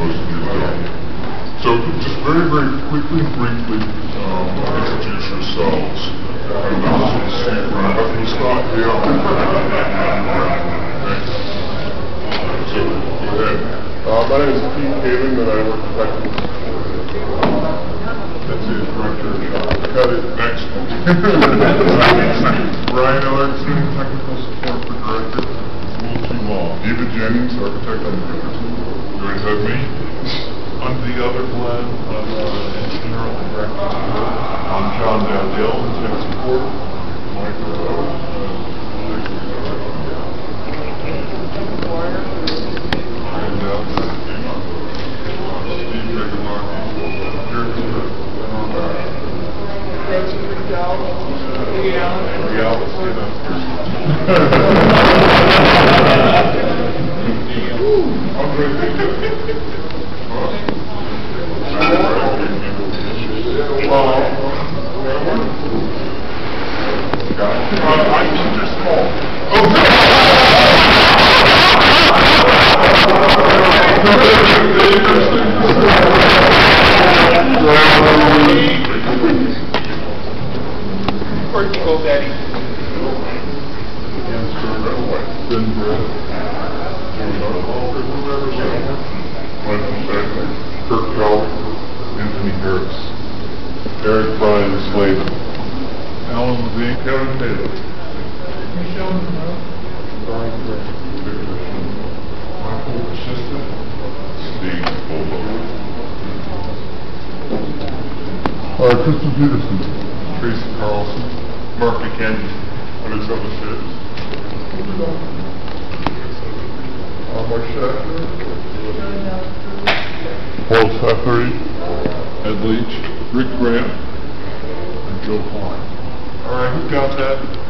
most of you don't. So just very, very quickly, briefly, um, introduce yourselves. And this is Steve Brown, we'll start here. Okay. So, go ahead. Uh, my name is Pete Kaling, and I work for Technical That's it, Director. Cut it. Next. Brian Ellerson, Technical Support for Director, a little too long. Eva Jennings, Architect on the You said me? I'm the other Glenn, I'm uh, engineer on the director. I'm John Dowdell, in tech support. Michael Rose. Thank you. Kirk Kelly. Anthony Harris. Eric Brian Slavin. Kevin Taylor. Brian Gray. Michael Assistant. Steve Bulldog. Uh, Kristen Peterson. Tracy Carlson. Mark McKenzie. Alexander Shitz. Uh, Mike Shacker. Paul Safari. Ed Leach. Rick Graham. And Joe Klein. All right, who got that?